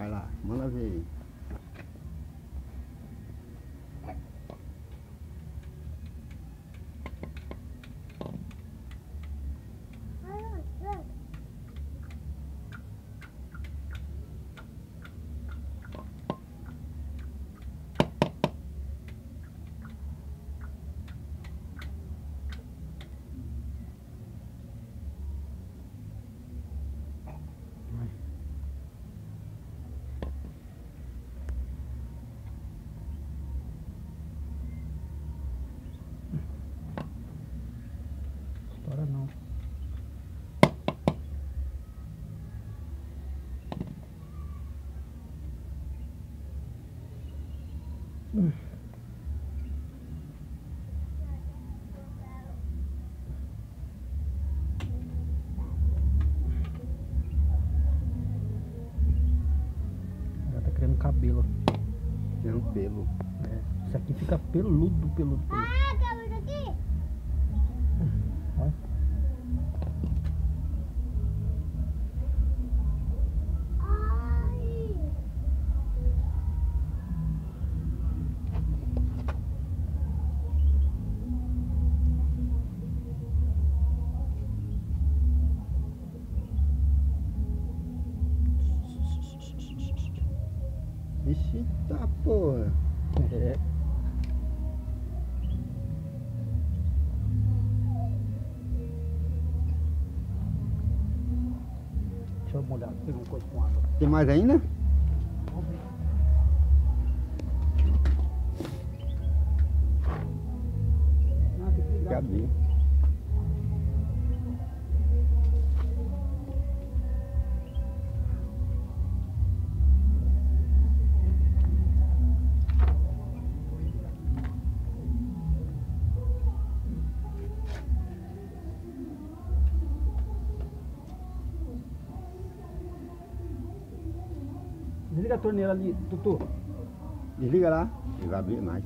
Vai lá, manda ver aí. Estoura não. Hum. Já tá criando cabelo. Tem um pelo. É. Isso aqui fica peludo, peludo, peludo. Ixi, tá porra. É. Deixa eu molhar, pegar uma coisa com água. Tem mais ainda? Cadê? Desliga a torneira ali, Tutu. Desliga lá. Ele vai abrir mais.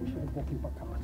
Puxa ele um pouquinho pra cá pra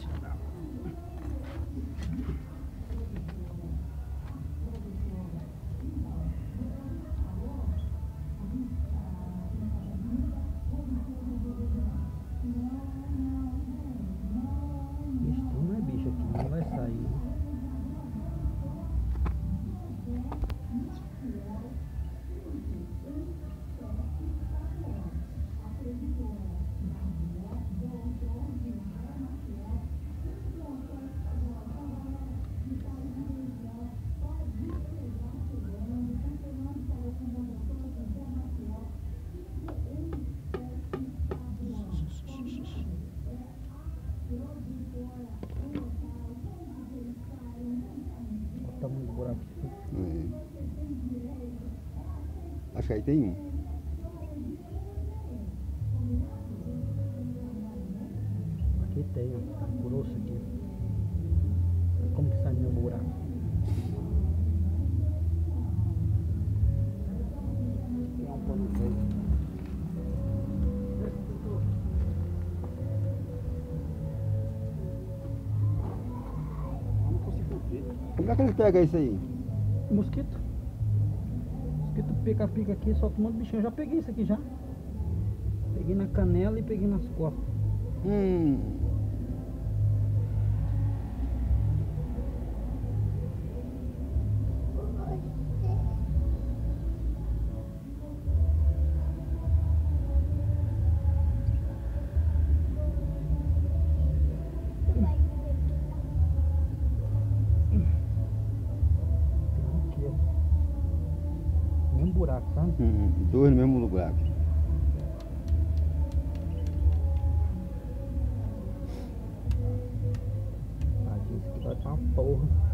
aí tem um. Aqui tem, ó. Tá grosso aqui. Como que sai meu buraco? Tem um pano feio. Não consigo ver. Como é que eles pegam isso aí? Mosquito. Mosquito pica, pica aqui, solta um monte de bichinho. Eu já peguei isso aqui já. Peguei na canela e peguei nas costas. Hum. Ó. Mesmo buraco, sabe? Hum, dois no mesmo lugar. Isso aqui vai pra uma porra.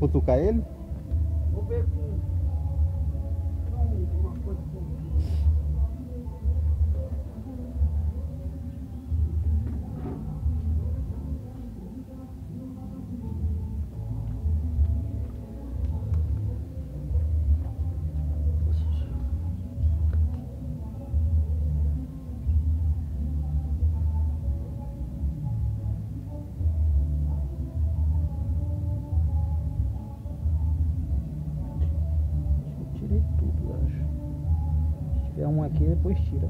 Putucael. Um aqui, depois tira.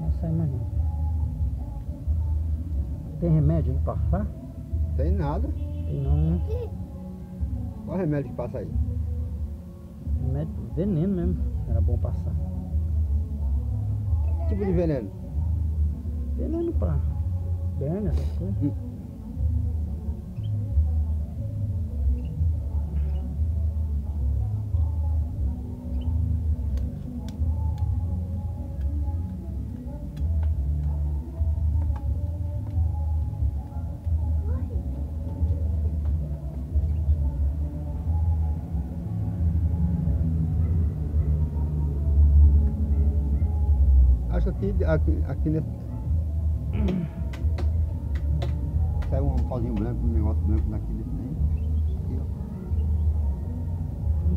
Não sair mais não. Tem remédio aí pra passar? Tem nada. Tem não, né? Qual remédio que passa aí? Remédio veneno mesmo. Era bom passar. Que tipo de veneno? Veneno pra perna, essas coisas. Que aqui, aqui, aqui nesse. Um pauzinho branco, um negócio branco daqui desse daí. Aqui, ó.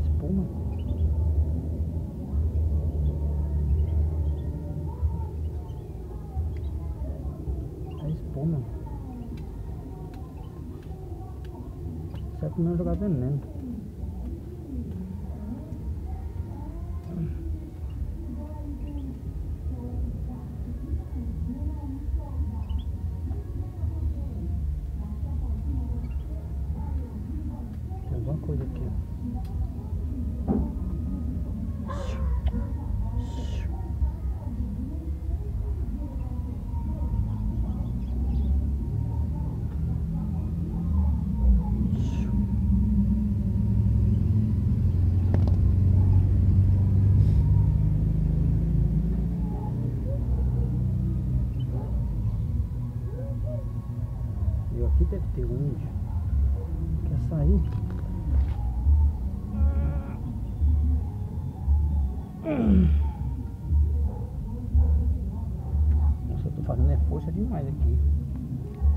Espuma. É espuma. Certo não é jogar veneno. Aqui deve ter um índio. Quer sair? Nossa, eu tô fazendo é força demais aqui.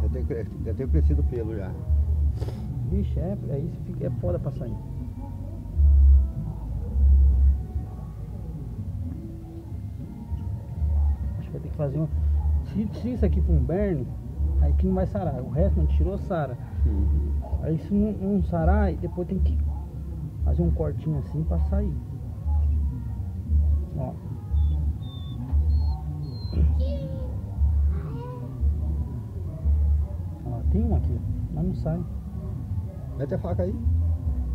Já tem, já tem crescido pelo já. Vixe, é, aí fica, é foda pra sair. Acho que vai ter que fazer um. Se, se isso aqui for um berne, aí que não vai sarar. O resto não tirou, sara. Uhum. Aí se não, não sarar, depois tem que fazer um cortinho assim pra sair. Ó. Ó, tem um aqui, mas não sai. Mete a faca aí.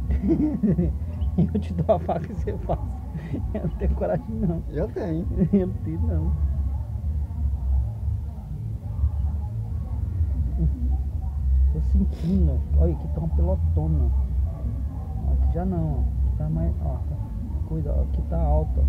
Eu te dou a faca e você faz. Eu não tenho coragem não. Eu tenho. Eu não tenho não. Tô sentindo. Olha, aqui tá uma pelotona. Aqui já não, ó. Aqui tá mais. Ó, tá- cuida, aqui tá alta.